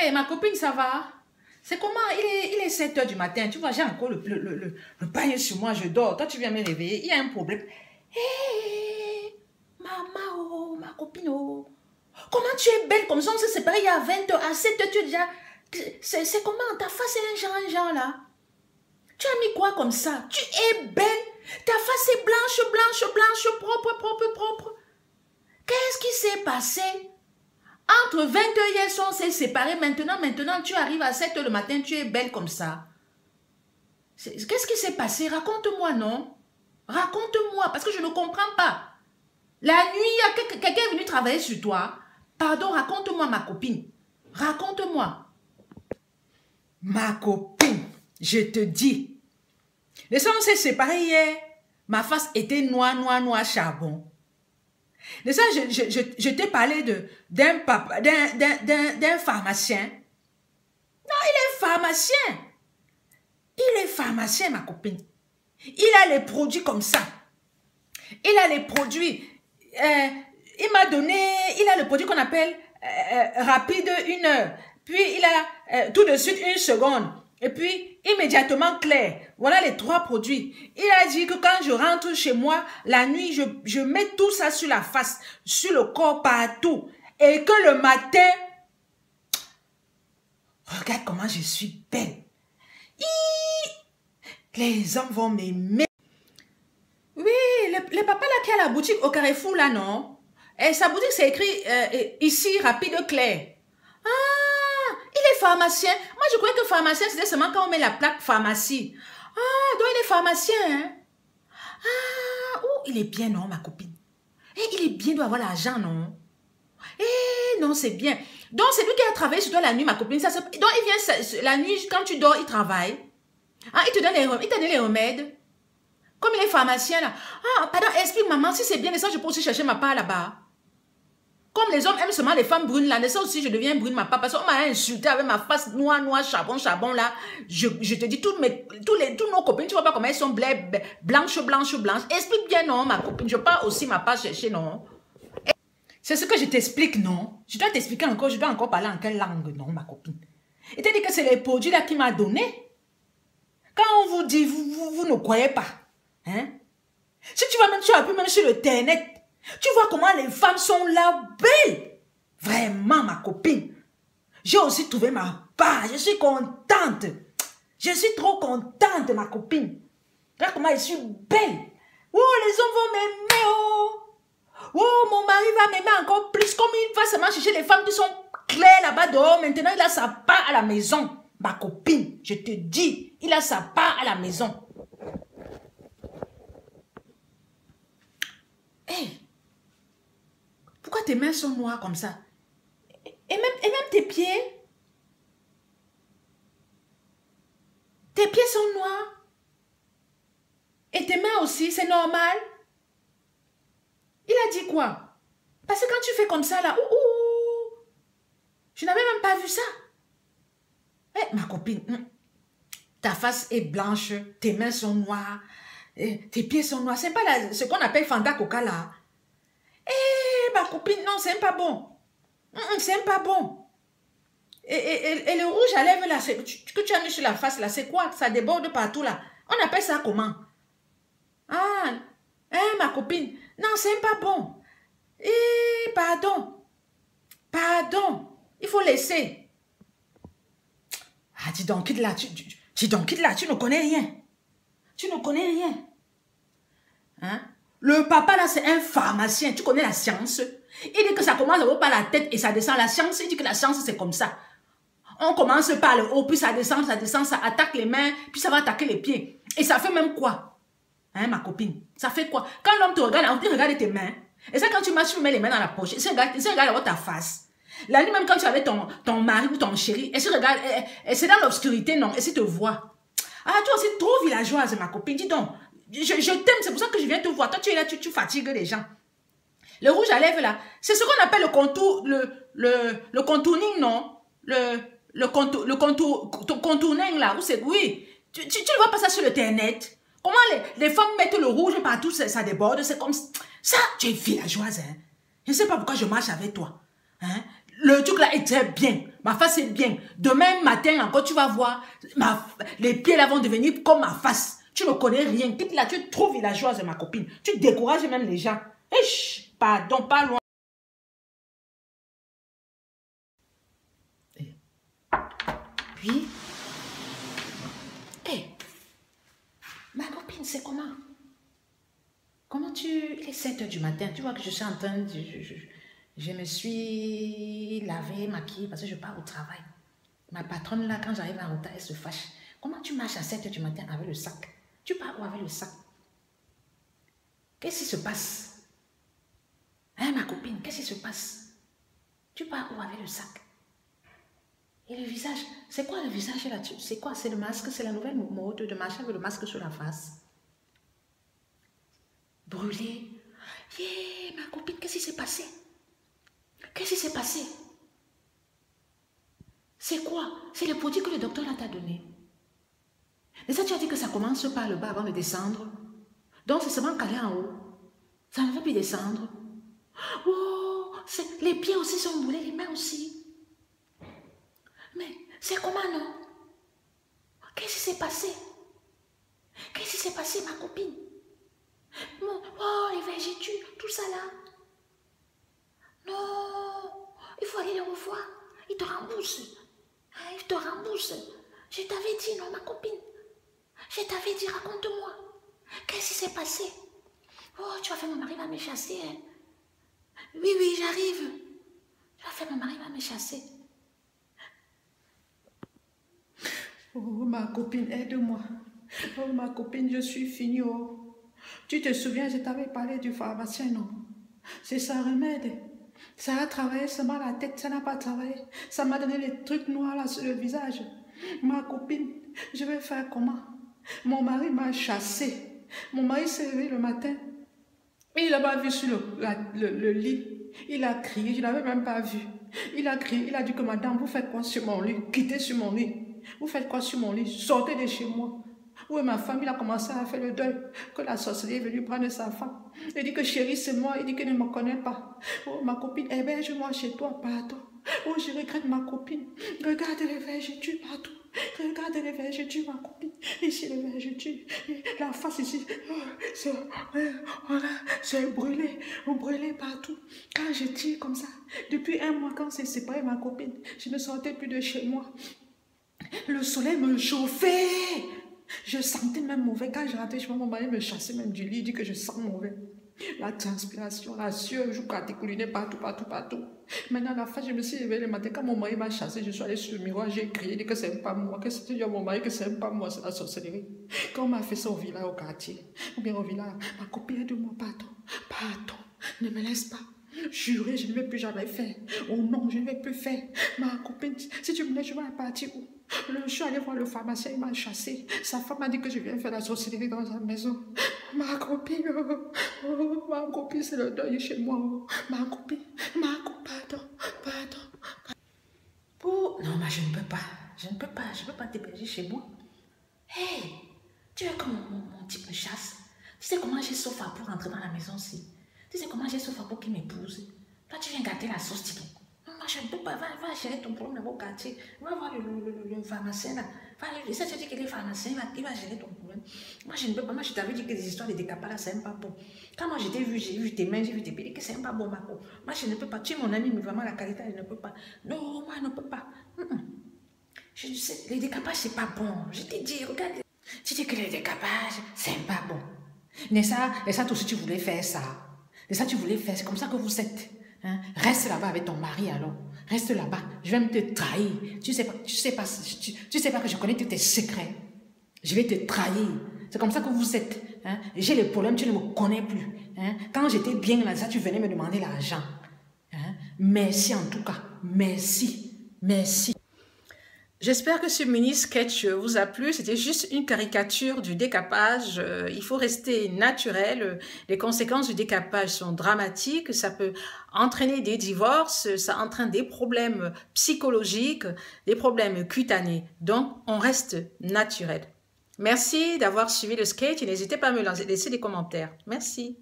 Hé, ma copine, ça va? C'est comment? Il est, il est 7 heures du matin. Tu vois, j'ai encore le, le, le, le, sur moi, je dors. Toi, tu viens me réveiller. Il y a un problème. Hé, maman, oh, ma copine, oh. Comment tu es belle comme ça? On s'est séparés il y a 20 heures. À 7 heures, tu es déjà... C'est comment? Ta face est un genre, un genre, là. Tu as mis quoi comme ça? Tu es belle. Ta face est blanche, blanche, blanche, propre, propre, propre. Qu'est-ce qui s'est passé? Entre 20 h hier on s'est séparés. Maintenant, maintenant, tu arrives à 7 h le matin, tu es belle comme ça. Qu'est-ce qui s'est passé? Raconte-moi, non? Raconte-moi, parce que je ne comprends pas. La nuit, quelqu'un est venu travailler sur toi. Pardon, raconte-moi, ma copine. Raconte-moi. Ma copine, je te dis. Les on s'est séparés hier. Ma face était noire, noire, noire, charbon. Je, je, je, je t'ai parlé d'un d'un pharmacien. Non, il est pharmacien. Il est pharmacien, ma copine. Il a les produits comme ça. Il a les produits. Euh, il m'a donné, il a le produit qu'on appelle euh, euh, rapide une heure. Puis il a tout de suite une seconde. Et puis, immédiatement clair. Voilà les trois produits. Il a dit que quand je rentre chez moi, la nuit, je, je mets tout ça sur la face, sur le corps, partout. Et que le matin, regarde comment je suis belle. Les hommes vont m'aimer. Oui, le, papa là qui a la boutique au Carrefour là, non? Et sa boutique, c'est écrit euh, ici, rapide, clair. Ah, il est pharmacien. Je croyais que pharmacien, c'était seulement quand on met la plaque pharmacie. Ah, donc il est pharmacien, hein? Ah, oh, il est bien, non, ma copine? Eh, il est bien, il doit avoir l'argent, non? Eh, non, c'est bien. Donc, c'est lui qui a travaillé sur toi la nuit, ma copine. Donc, il vient la nuit, quand tu dors, il travaille. Ah, il te donne les, il te donne les remèdes. Comme il est pharmacien, là. Ah, pardon, explique, maman, si c'est bien, ça, je peux aussi chercher ma part là-bas. Comme les hommes aiment seulement les femmes brunes là, ça aussi je deviens brune ma papa parce qu'on m'a insulté avec ma face noire, noire, charbon, charbon là. Je, te dis, toutes mes, tous, les, tous nos copines, tu vois pas comment elles sont blanches, blanches, blanches. Explique bien non, ma copine. Je pars aussi ma part chercher, non. C'est ce que je t'explique, non. Je dois t'expliquer encore, je dois encore parler en quelle langue, non, ma copine. Et tu dit que c'est les produits là qui m'a donné. Quand on vous dit, vous, vous, vous ne croyez pas. Hein? Si tu vas même, tu appuies même sur le internet, tu vois comment les femmes sont là belles. Vraiment, ma copine. J'ai aussi trouvé ma part. Je suis contente. Je suis trop contente, ma copine. Regarde comment je suis belle. Oh, les hommes vont m'aimer. Oh. oh, mon mari va m'aimer encore plus. Comme il va seulement chercher les femmes qui sont claires là-bas dehors. Maintenant, il a sa part à la maison. Ma copine, je te dis, il a sa part à la maison. Hé, pourquoi tes mains sont noires comme ça et même, et même tes pieds Tes pieds sont noirs. Et tes mains aussi, c'est normal. Il a dit quoi? Parce que quand tu fais comme ça, là, ouh, ouh, je n'avais même pas vu ça. Eh, ma copine, hmm, ta face est blanche, tes mains sont noires, eh, tes pieds sont noirs. C'est pas ce qu'on appelle Fanta Coca là. Eh, ma copine, non, c'est pas bon. C'est pas bon. Et, et, et, le rouge à lèvres là, que tu as mis sur la face là, c'est quoi? Ça déborde partout là. On appelle ça comment? Ah, hein, ma copine? Non, c'est pas bon. Eh, pardon. Pardon. Il faut laisser. Ah, dis donc, quitte là. Tu, tu, dis donc, quitte là, tu ne connais rien. Tu ne connais rien. Hein? Le papa là, c'est un pharmacien. Tu connais la science. Il dit que ça commence par la tête et ça descend. La science, il dit que la science, c'est comme ça. On commence par le haut, puis ça descend, ça descend, ça attaque les mains, puis ça va attaquer les pieds. Et ça fait même quoi? Hein, ma copine? Ça fait quoi? Quand l'homme te regarde, on te regarde tes mains. Et ça, quand tu marches, tu mets les mains dans la poche. Et ça regarde, regarde ta face. La nuit, même quand tu avec ton, ton mari ou ton chéri, et se regarde, et, c'est dans l'obscurité, non, et se te voit. Ah, toi aussi, trop villageoise, ma copine. Dis donc, je, t'aime, c'est pour ça que je viens te voir. Toi, tu es là, tu, tu fatigues les gens. Le rouge à lèvres, là, c'est ce qu'on appelle le contour, le, le, le contouring, non? Le, le contour, le contour, contouring, là, c'est, oui. Tu, tu, ne vois pas ça sur internet Comment les, les femmes mettent le rouge partout, ça, ça déborde, c'est comme ça. Tu es villageoise, hein Je ne sais pas pourquoi je marche avec toi. Hein le truc là est très bien. Ma face est bien. Demain matin encore, tu vas voir, ma, les pieds là vont devenir comme ma face. Tu ne connais rien. Quitte là, tu es trop villageoise, ma copine. Tu décourages même les gens. Eich, pardon, pas loin. Puis, hé, ma copine, c'est comment? Comment tu... Il est 7 heures du matin, tu vois que je suis en train de... Je, me suis lavé, maquillée parce que je pars au travail. Ma patronne là, quand j'arrive en retard, elle se fâche. Comment tu marches à 7 heures du matin avec le sac? Tu pars où avec le sac Qu'est-ce qui se passe? Hein, ma copine, qu'est-ce qui se passe? Tu pars où avec le sac? Et le visage, c'est quoi le visage là-dessus C'est quoi? C'est le masque C'est la nouvelle mode de marcher avec le masque sur la face. Brûlé. Yeah, ma copine, qu'est-ce qui s'est passé? Qu'est-ce qui s'est passé? C'est quoi? C'est le produit que le docteur t'a donné. Et ça, tu as dit que ça commence par le bas avant de descendre. Donc, c'est seulement calé en haut. Ça ne veut plus descendre. Oh, les pieds aussi sont brûlés, les mains aussi. Mais c'est comment, non? Qu'est-ce qui s'est passé? Qu'est-ce qui s'est passé, ma copine? Oh, les végétus, tout ça là. Non, il faut aller les revoir. Il te remboursent. Hein, il te remboursent. Je t'avais dit, non, ma copine. Je t'avais dit, raconte-moi. Qu'est-ce qui s'est passé? Oh, tu vas faire mon mari va me chasser. Hein. Oui, oui, j'arrive. Tu vas faire mon mari va me chasser. Oh, ma copine, aide-moi. Oh, ma copine, je suis finie. Oh. Tu te souviens, je t'avais parlé du pharmacien, non? C'est ça remède. Ça a travaillé seulement la tête, ça n'a pas travaillé. Ça m'a donné les trucs noirs là sur le visage. Ma copine, je vais faire comment? Mon mari m'a chassé. Mon mari s'est levé le matin. Il n'a pas vu sur le, le, lit. Il a crié, je ne l'avais même pas vu. Il a crié, il a dit que madame, vous faites quoi sur mon lit? Quittez sur mon lit. Vous faites quoi sur mon lit? Sortez de chez moi. Oui, ma famille a commencé à faire le deuil, que la sorcellerie est venue prendre sa femme. Il dit que chérie, c'est moi, il dit qu'il ne me connaît pas. Oh, ma copine, héberge-moi chez toi, pardon. Oh, je regrette ma copine. Regarde les végétus partout. Regarde les végétus, ma copine. Ici, les végétus. La face ici. Oh, c'est brûlé. Brûlé partout. Quand je tire comme ça, depuis un mois, quand c'est séparé ma copine, je ne sortais plus de chez moi. Le soleil me chauffait. Je sentais même mauvais. Quand je rentrais chez moi, mon mari me chassait même du lit, il dit que je sens mauvais. La transpiration, la sueur, je couliné partout, partout, partout. Maintenant, la fin, je me suis réveillée le matin. Quand mon mari m'a chassé, je suis allée sur le miroir, j'ai crié, dit que c'est pas moi, que c'était mon mari, que c'est pas moi, c'est la sorcellerie. Quand on m'a fait ça au village, au quartier, ou bien au village, ma copine de moi, pardon, pardon, ne me laisse pas. Juré, je ne vais plus jamais faire. Oh non, je ne vais plus faire. Ma copine, si tu me laisses, je vais partir où? Je suis allée voir le pharmacien, il m'a chassé. Sa femme m'a dit que je viens faire la sorcellerie dans sa maison. Ma copine, oh, ma copine, c'est le deuil chez moi. Ma copine, ma copine, pardon, pardon. Pour... Non, mais je ne peux pas. Je ne peux pas. Je ne peux pas t'héberger chez moi. Hé, tu veux que mon, type me chasse Tu sais comment j'ai Sofa pour rentrer dans la maison aussi Tu sais comment j'ai Sofa pour qu'il m'épouse Toi, tu viens gâter la sauce, tu je ne peux pas, va, va gérer ton problème au quartier. Va voir le, le, le, pharmacien là. Va tu dis qu'il est pharmacien, il va gérer ton problème. Moi, je ne peux pas. Moi, je t'avais dit que les histoires de décapage là, c'est même pas bon. Quand moi, j'étais vu, j'ai vu tes mains, j'ai vu tes pieds, que c'est même pas bon, ma peau. Moi, je ne peux pas. Tu es mon ami, mais vraiment, la qualité, je ne peux pas. Non, moi, je ne peux pas. Je sais, les décapages, c'est pas bon. Je t'ai dit, regarde. Tu dis que les décapages, c'est pas bon. Mais ça, mais ça, tout ce tu voulais faire ça. Mais ça, tu voulais faire. C'est comme ça que vous êtes. Hein? Reste là-bas avec ton mari alors. Reste là-bas. Je vais me te trahir. Tu sais pas, tu sais pas, tu, sais pas que je connais tous tes secrets. Je vais te trahir. C'est comme ça que vous êtes. Hein? J'ai les problèmes, tu ne me connais plus. Hein? Quand j'étais bien là, ça, tu venais me demander l'argent. Merci en tout cas. Merci. Merci. J'espère que ce mini sketch vous a plu. C'était juste une caricature du décapage. Euh, il faut rester naturel. Les conséquences du décapage sont dramatiques. Ça peut entraîner des divorces, ça entraîne des problèmes psychologiques, des problèmes cutanés. Donc, on reste naturel. Merci d'avoir suivi le sketch et n'hésitez pas à me laisser des commentaires. Merci.